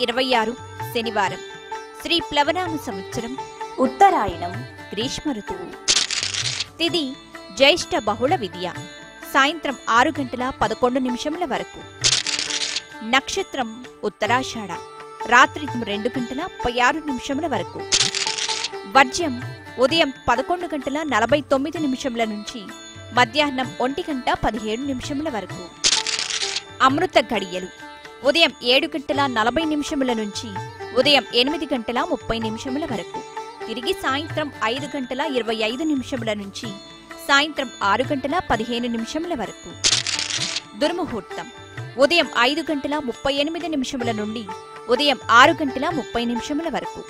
ఇరవై ఆరు శనివారం. శ్రీ ప్లవనామ సంవత్సరం ఉత్తరాయణం గ్రీష్మ ఋతువు తిది జ్యేష్ఠ బహుళ విద్య. సాయంత్రం ఆరు గంటల పదకొండు నిమిషముల వరకు. నక్షత్రం ఉత్తరాషాఢ. రాత్రి రెండు గంటల ముప్పై ఆరు నిమిషముల వరకు. వర్జ్యం ఉదయం పదకొండు గంటల నలభై తొమ్మిది నిమిషముల నుంచి మధ్యాహ్నం ఒంటి గంట పదిహేడు నిమిషముల వరకు. అమృత గడియలు ఉదయం ఏడు గంటల నలభై నిమిషముల నుంచి ఉదయం ఎనిమిది గంటల ముప్పై నిమిషముల వరకు. తిరిగి సాయంత్రం ఐదు గంటల ఇరవై ఐదు నిమిషముల నుంచి సాయంత్రం ఆరు గంటల పదిహేను నిమిషముల వరకు. దుర్ముహూర్తం. ఉదయం ఐదు గంటల ముప్పై ఎనిమిది నిమిషముల నుండి ఉదయం ఆరు గంటల ముప్పై నిమిషముల వరకు.